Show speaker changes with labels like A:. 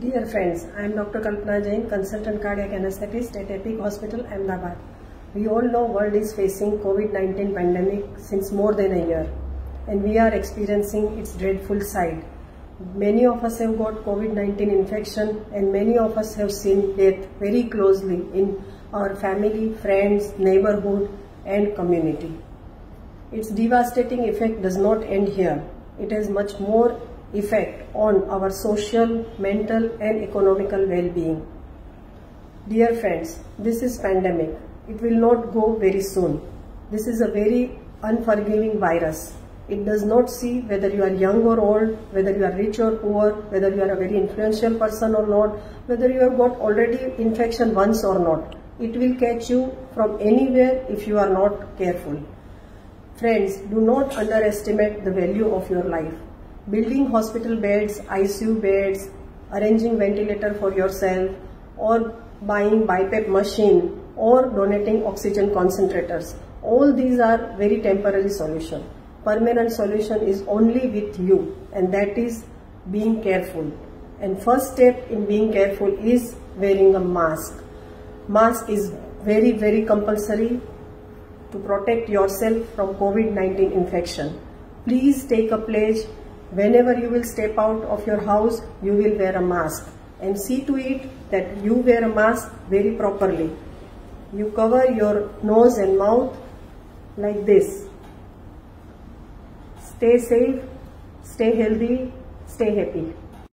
A: Dear friends, I am Dr. Kalpana Jain, consultant cardiac anesthetist at Epic Hospital, Ahmedabad. We all know world is facing COVID-19 pandemic since more than a year and we are experiencing its dreadful side. Many of us have got COVID-19 infection and many of us have seen death very closely in our family, friends, neighborhood and community. Its devastating effect does not end here. It has much more effect on our social, mental and economical well-being. Dear friends, this is pandemic. It will not go very soon. This is a very unforgiving virus. It does not see whether you are young or old, whether you are rich or poor, whether you are a very influential person or not, whether you have got already infection once or not. It will catch you from anywhere if you are not careful. Friends, do not underestimate the value of your life building hospital beds, ICU beds, arranging ventilator for yourself or buying BiPAP machine or donating oxygen concentrators. All these are very temporary solution. Permanent solution is only with you and that is being careful. And first step in being careful is wearing a mask. Mask is very very compulsory to protect yourself from COVID-19 infection. Please take a pledge Whenever you will step out of your house, you will wear a mask and see to it that you wear a mask very properly. You cover your nose and mouth like this. Stay safe, stay healthy, stay happy.